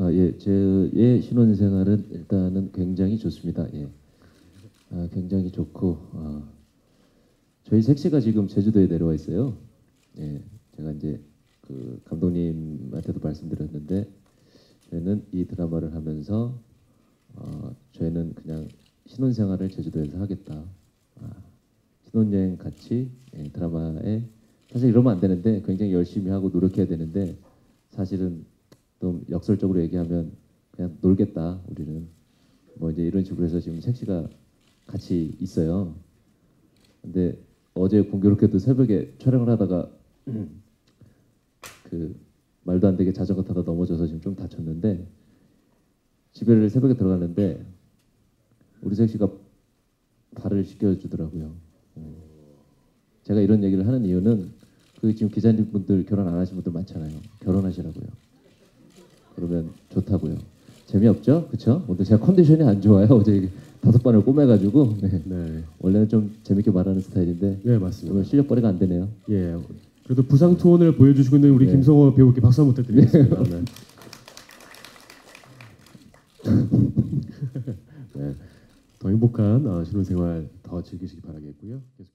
아, 예, 제의 신혼생활은 일단은 굉장히 좋습니다. 예, 아, 굉장히 좋고 아, 저희 색시가 지금 제주도에 내려와 있어요. 예, 제가 이제 그 감독님한테도 말씀드렸는데 저희는 이 드라마를 하면서 어, 저희는 그냥 신혼생활을 제주도에서 하겠다. 아, 신혼여행 같이 예, 드라마에 사실 이러면 안 되는데 굉장히 열심히 하고 노력해야 되는데 사실은 좀 역설적으로 얘기하면 그냥 놀겠다 우리는 뭐 이제 이런 식으로 해서 지금 색시가 같이 있어요. 근데 어제 공교롭게도 새벽에 촬영을 하다가 그 말도 안 되게 자전거 타다 넘어져서 지금 좀 다쳤는데 집에를 새벽에 들어갔는데 우리 색시가 발을 씻겨주더라고요. 어. 제가 이런 얘기를 하는 이유는 그 지금 기자님분들 결혼 안 하신 분들 많잖아요. 결혼하시라고요. 그러면 좋다고요. 재미없죠? 그렇죠? 오늘 제가 컨디션이 안 좋아요. 어제 다섯 번을 꼬매가지고 네. 네, 원래는 좀 재밌게 말하는 스타일인데 네 맞습니다. 오늘 실력 발휘가 안 되네요. 예, 그래도 부상 투혼을 보여주시고 있는 우리 네. 김성호 배우께 박수 한번 부탁드리겠습니다. 네. 네, 더 행복한 어, 신혼생활 더 즐기시기 바라겠고요. 계속